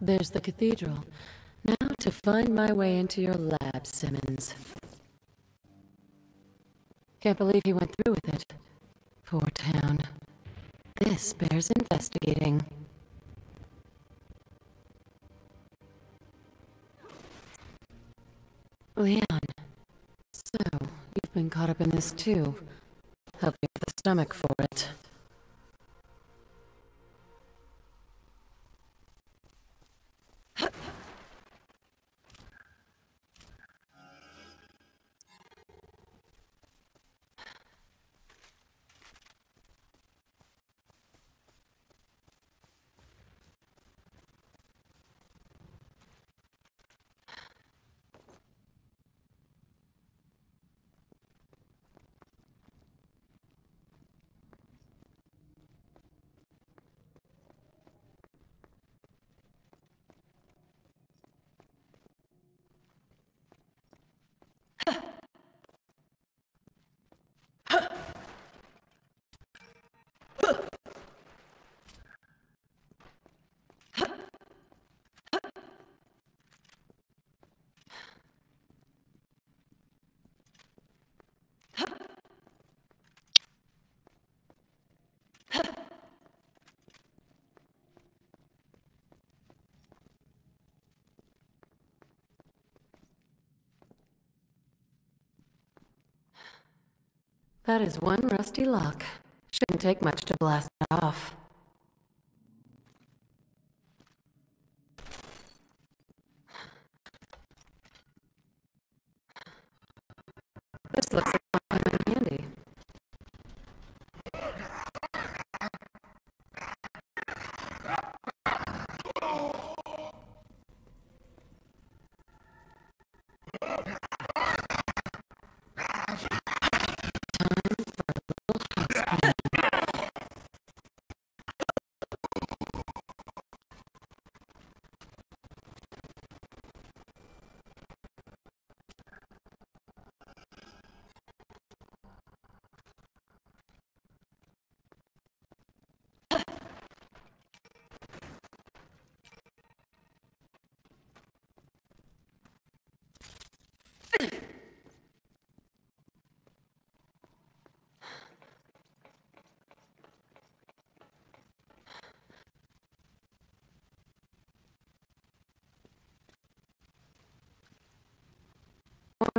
There's the cathedral. Now to find my way into your lab, Simmons. Can't believe he went through with it. Poor town. This bears investigating. Leon. So, you've been caught up in this too. Hope you have the stomach for it. That is one rusty lock. Shouldn't take much to blast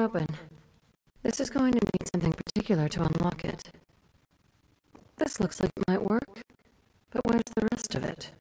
open. This is going to need something particular to unlock it. This looks like it might work, but where's the rest of it?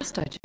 custódia.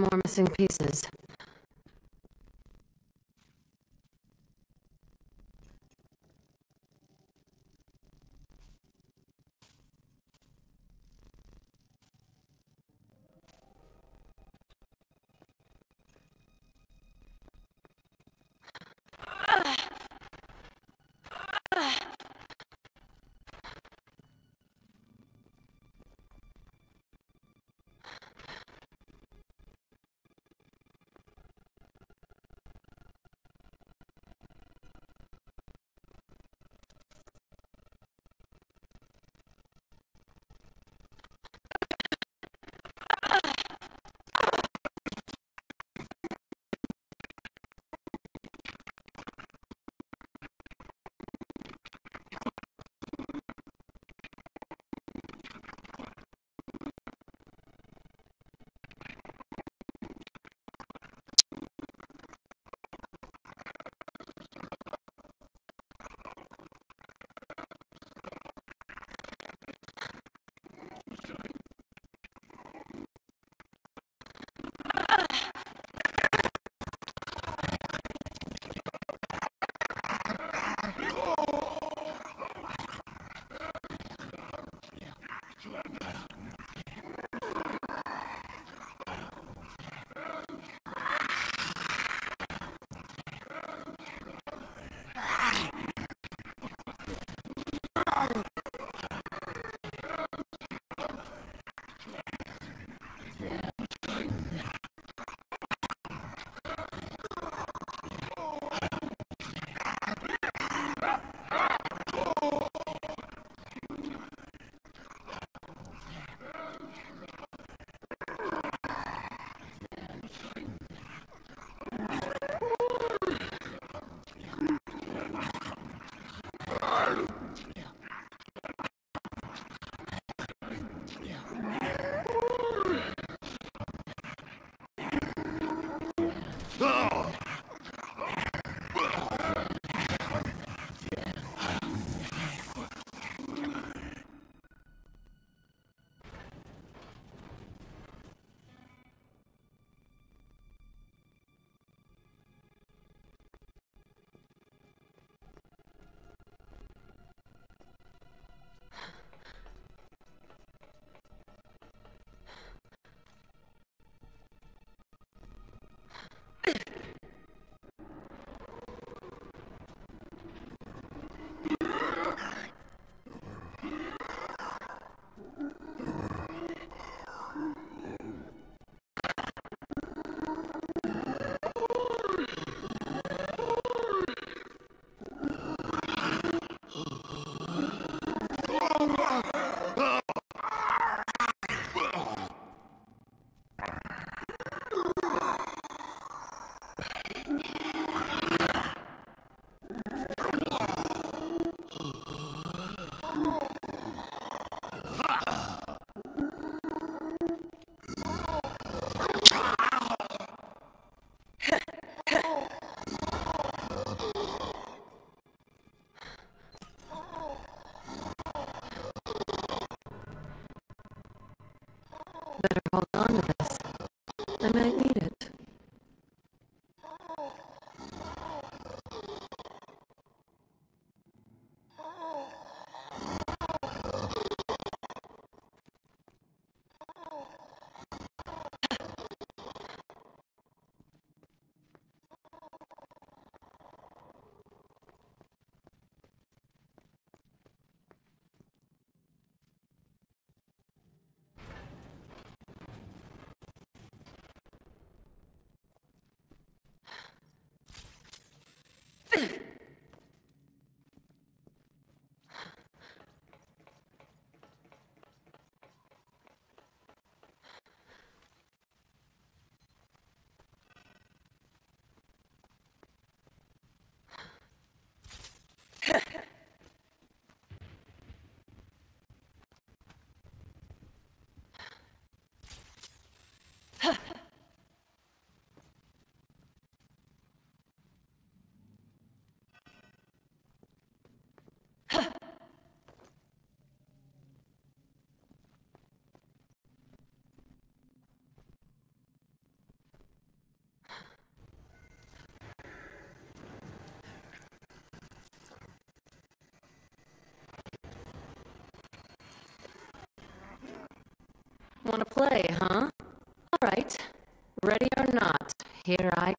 More missing pieces. Want to play, huh? All right. Ready or not, here I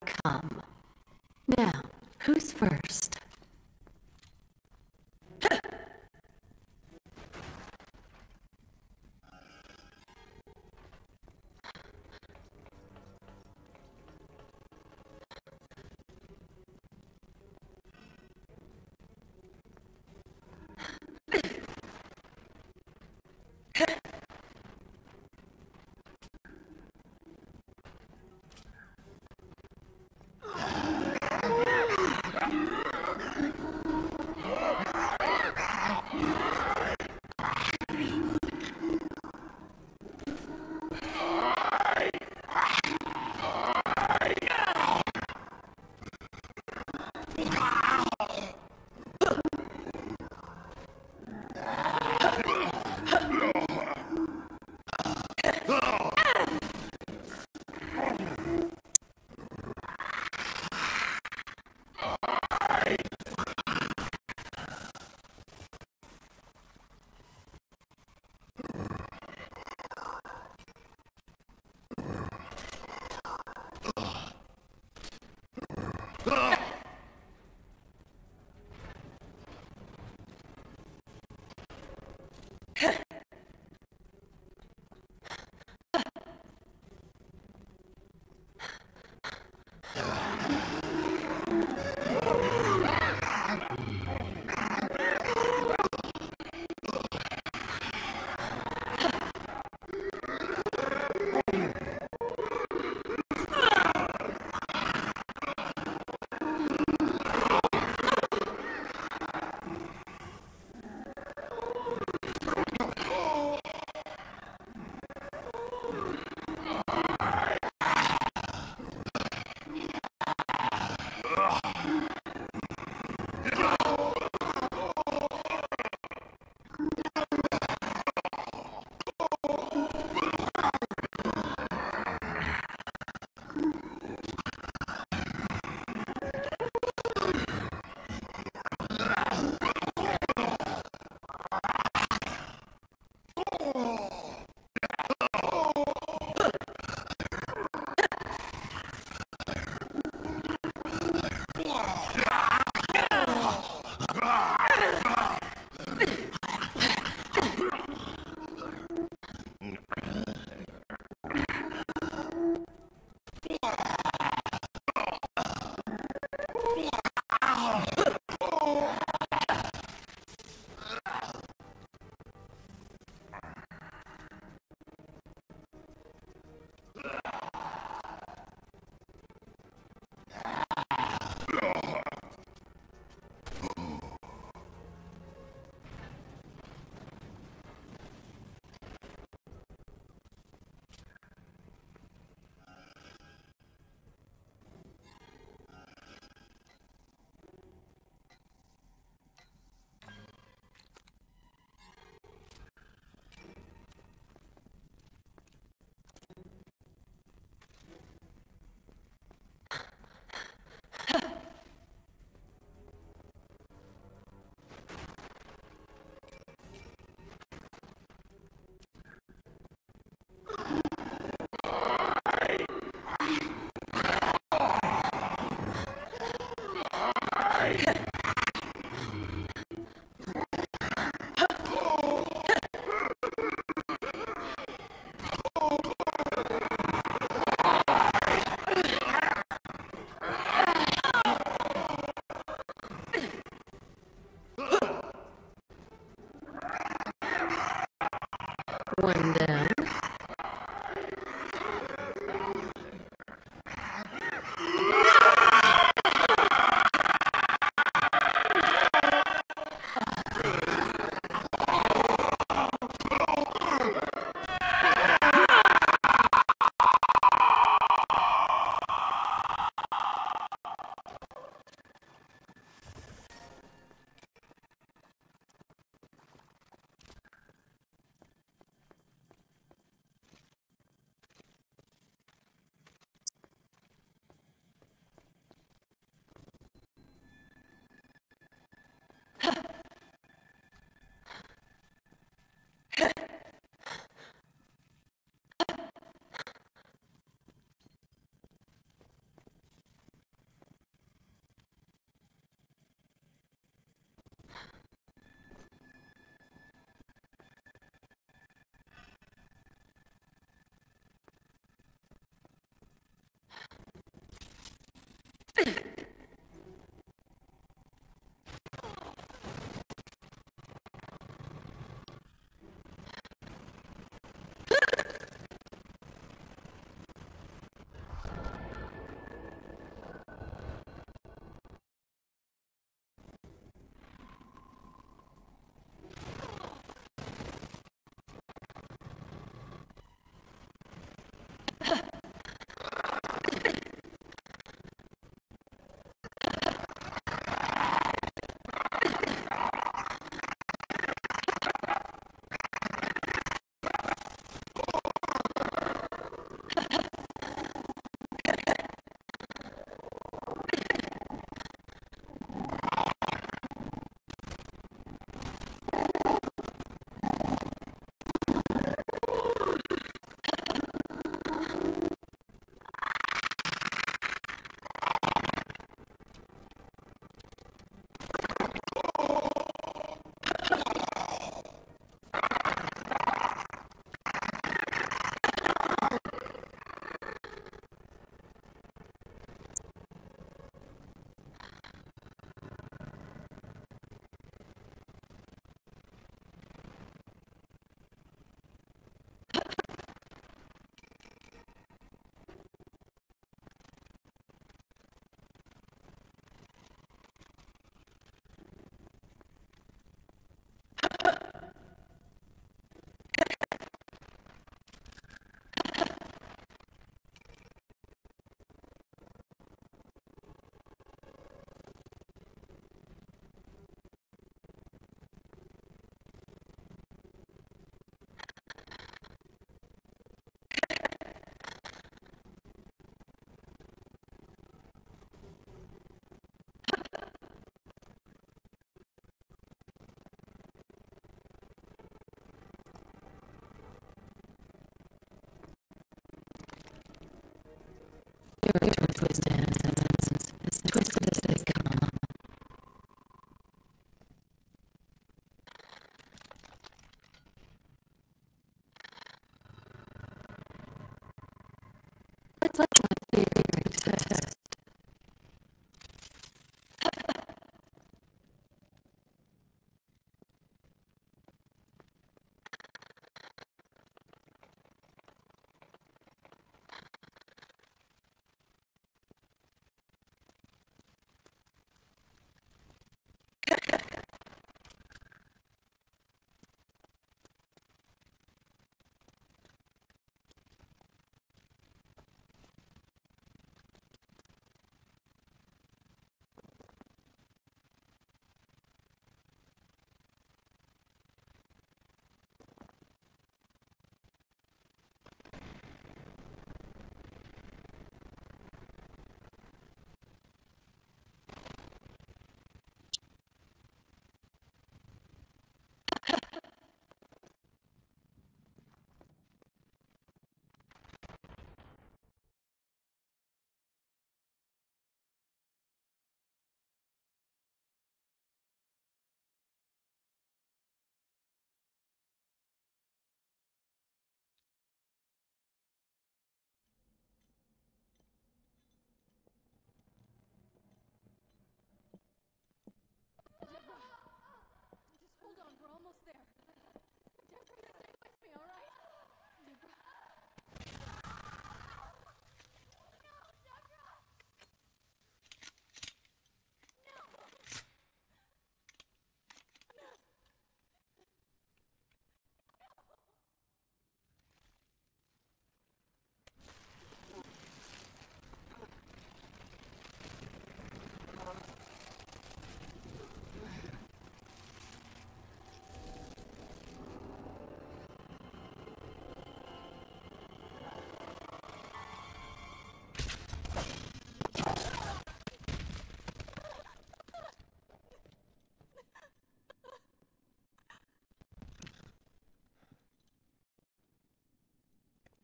Down.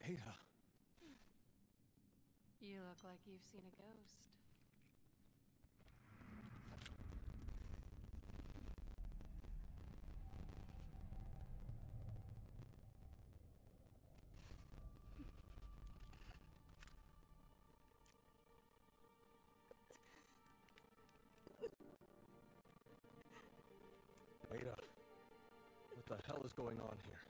Ada, You look like you've seen a ghost. Ada, what the hell is going on here?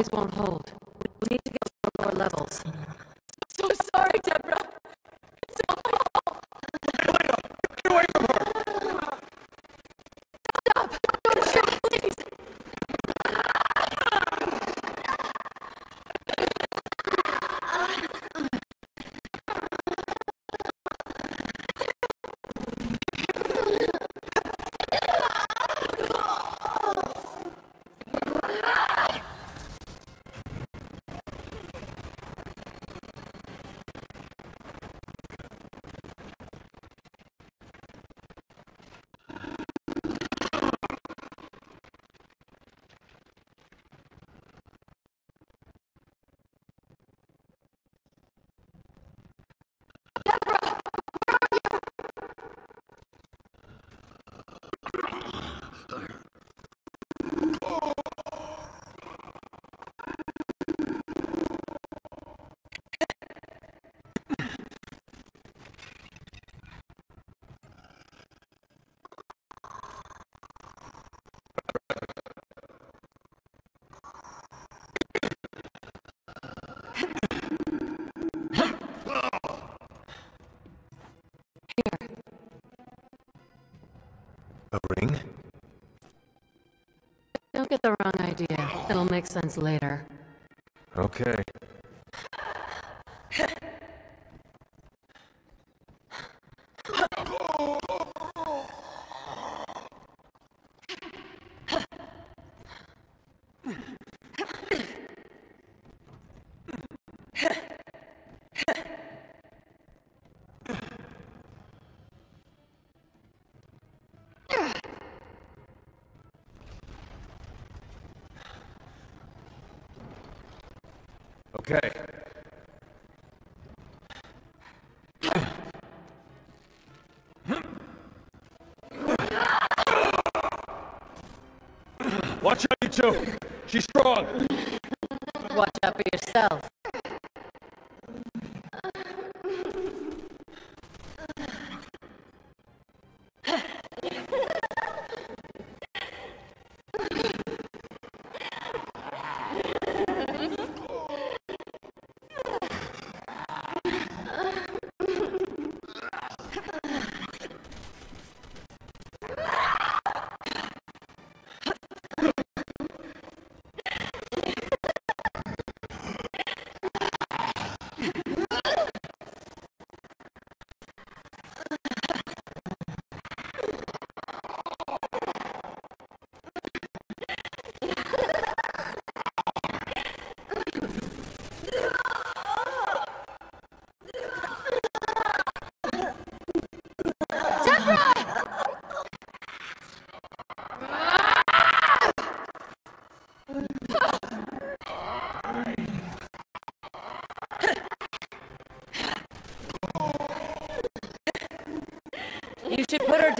These won't hold. We need to get to lower levels. A ring? Don't get the wrong idea. It'll make sense later. Okay. Okay. Watch out, you two! She's strong! Watch out for yourself.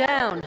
Down.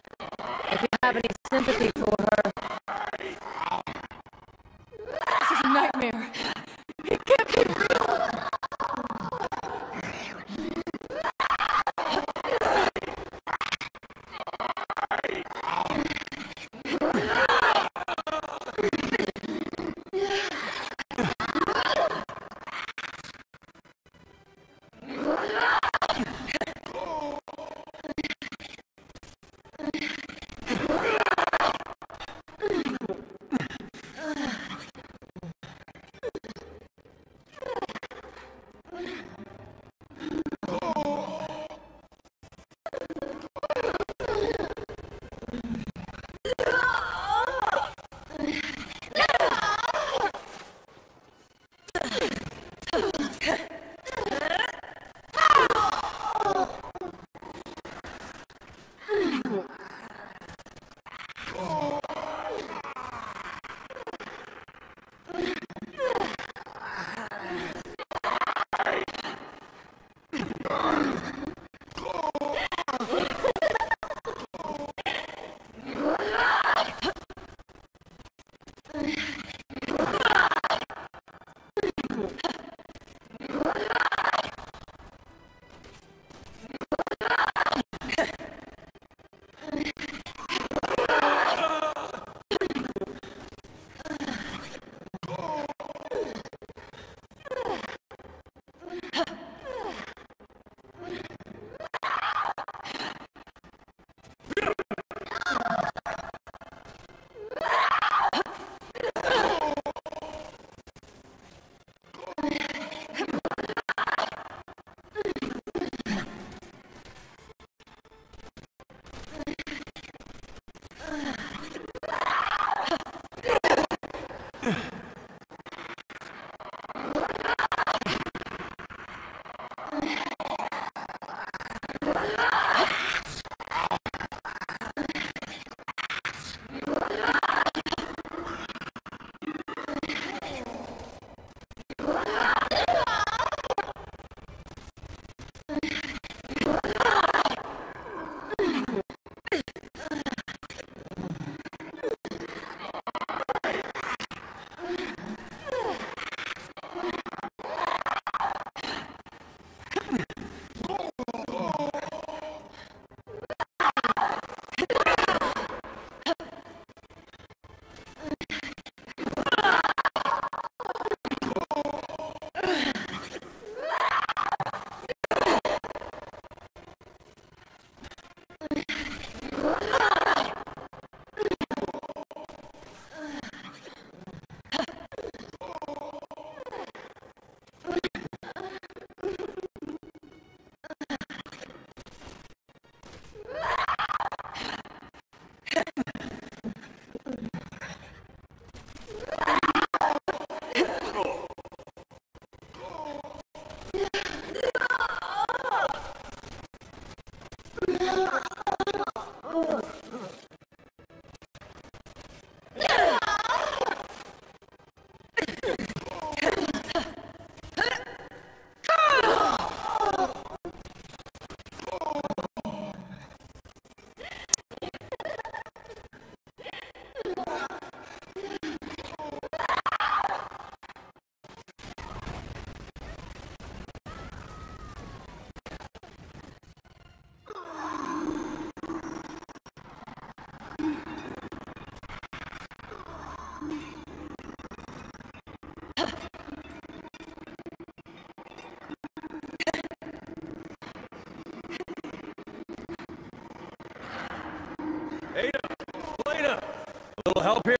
little help here.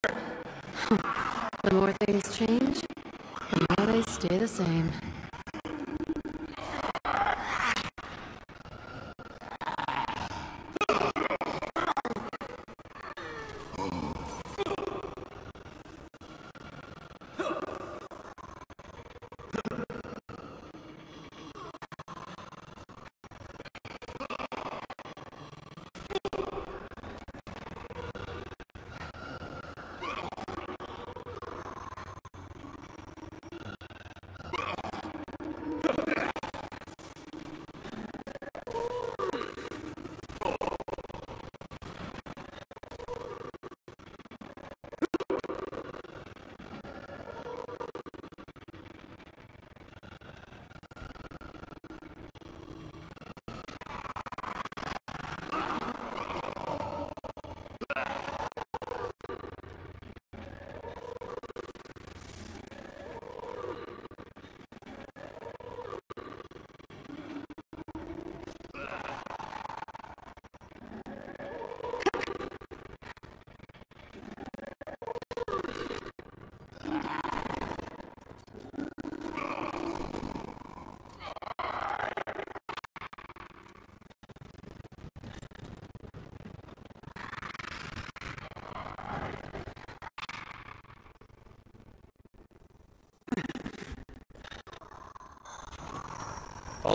the more things change,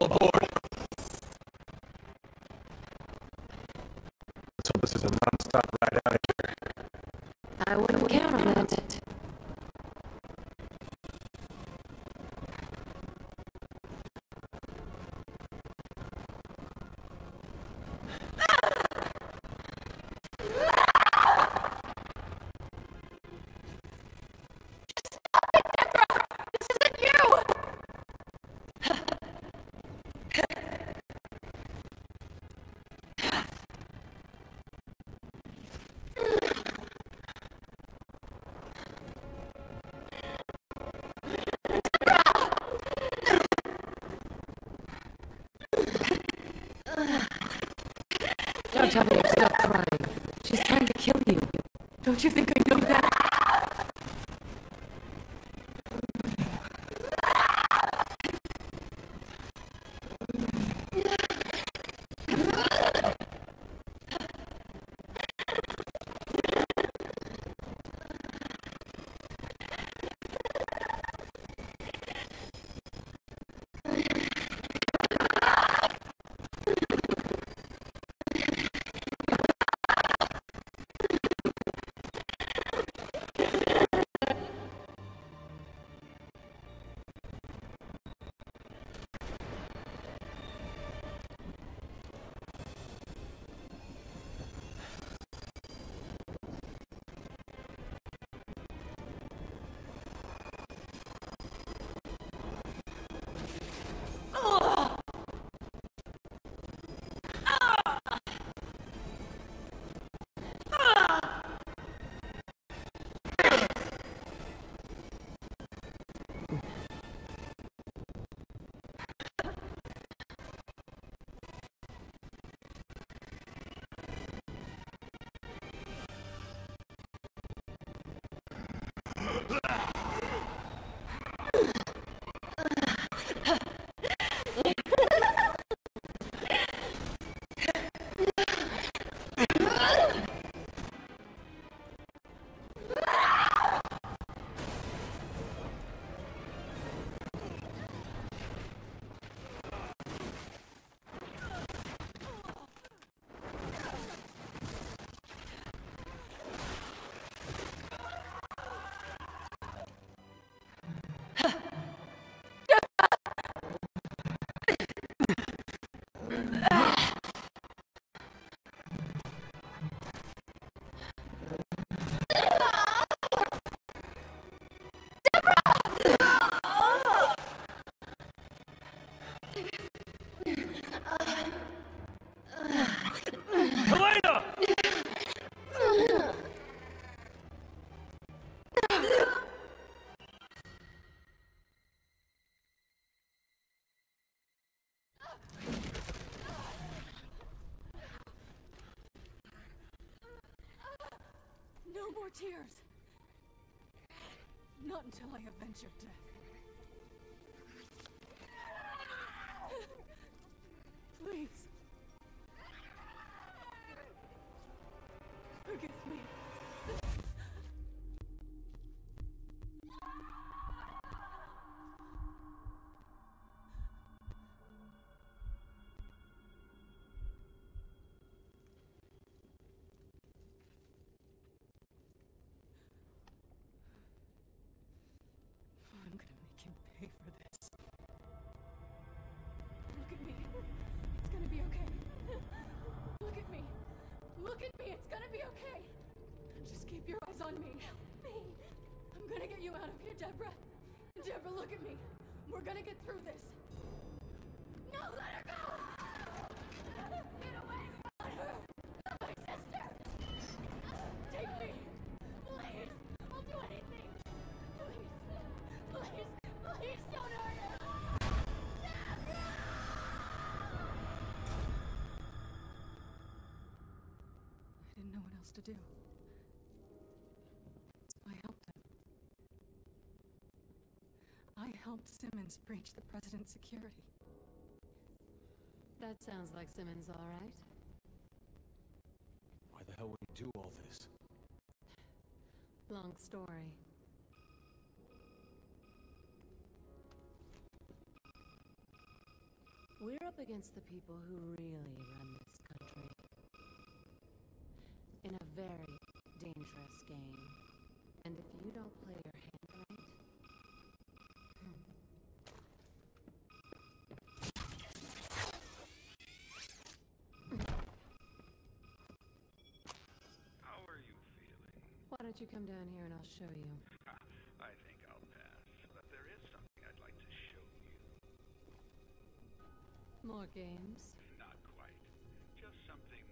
All aboard. tell me to stop crying. Until I avenge your death. Look at me. It's gonna be okay. Just keep your eyes on me. Help me. I'm gonna get you out of here, Deborah. Deborah, look at me. We're gonna get through this. To do. I helped him. I helped Simmons breach the president's security. That sounds like Simmons, all right. Why the hell would he do all this? Long story. We're up against the people who really run this very dangerous game. And if you don't play your hand right, hmm. How are you feeling? why don't you come down here and I'll show you? I think I'll pass, but there is something I'd like to show you. More games? Not quite. Just something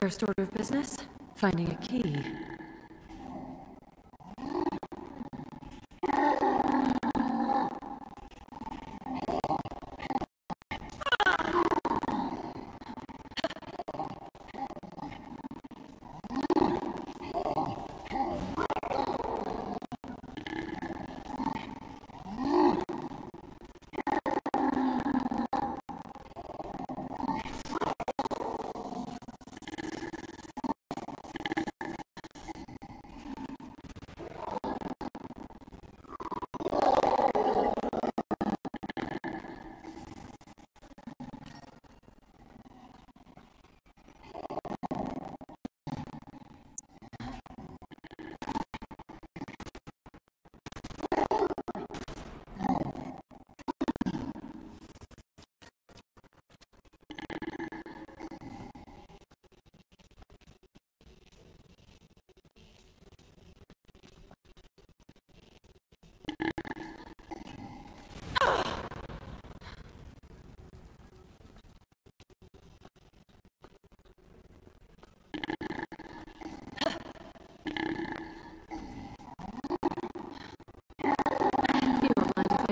First order of business? Finding a key.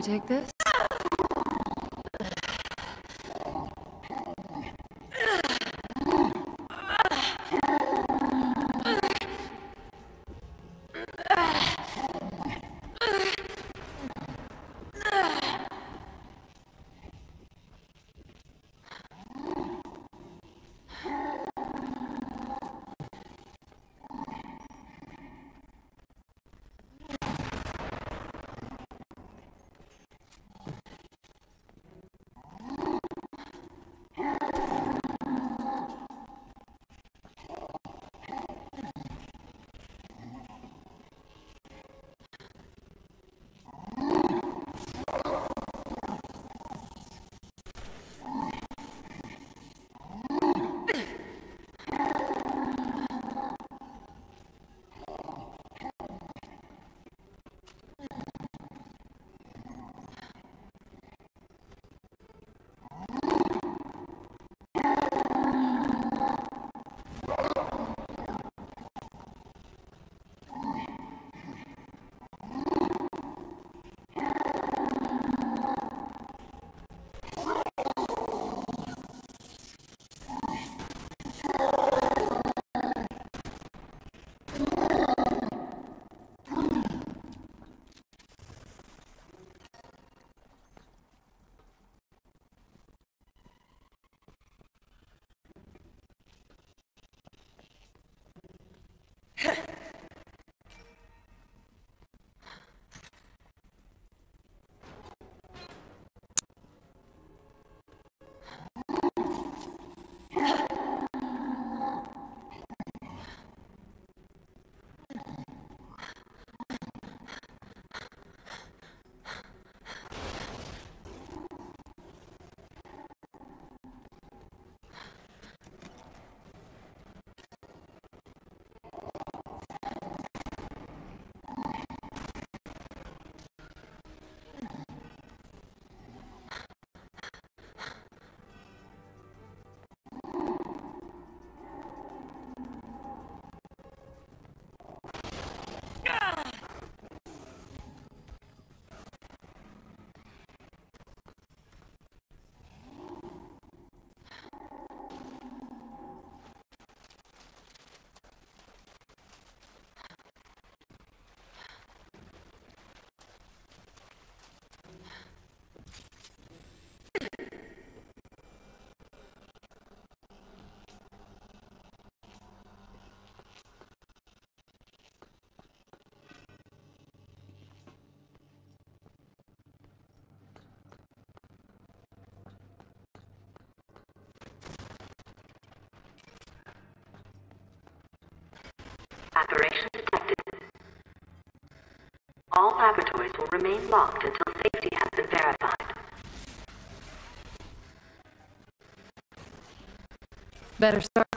Take this? Operation detected. All laboratories will remain locked until safety has been verified. Better start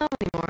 How many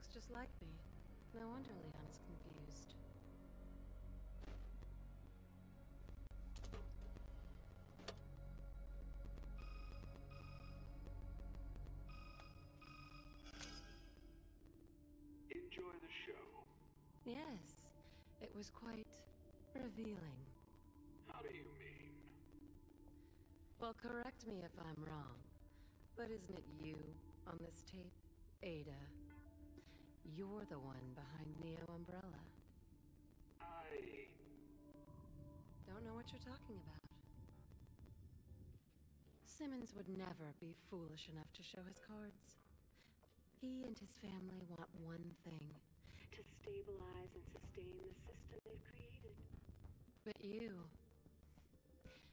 Looks just like me. No wonder Leon's confused. Enjoy the show. Yes, it was quite revealing. How do you mean? Well, correct me if I'm wrong, but isn't it you on this tape, Ada? You're the one behind Neo Umbrella. I. Don't know what you're talking about. Simmons would never be foolish enough to show his cards. He and his family want one thing. To stabilize and sustain the system they've created. But you.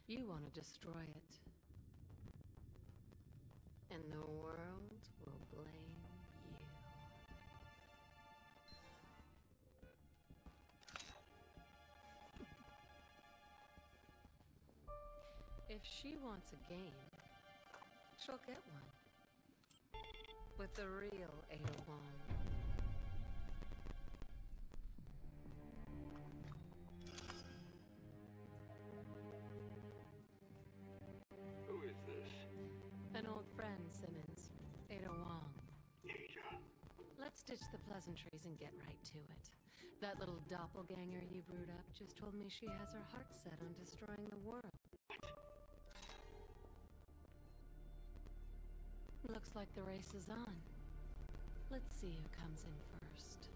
You want to destroy it. And the world will blame If she wants a game, she'll get one. With the real Ada Wong. Who is this? An old friend, Simmons. Ada Wong. Ada. Let's ditch the pleasantries and get right to it. That little doppelganger you brewed up just told me she has her heart set on destroying the world. Looks like the race is on. Let's see who comes in first.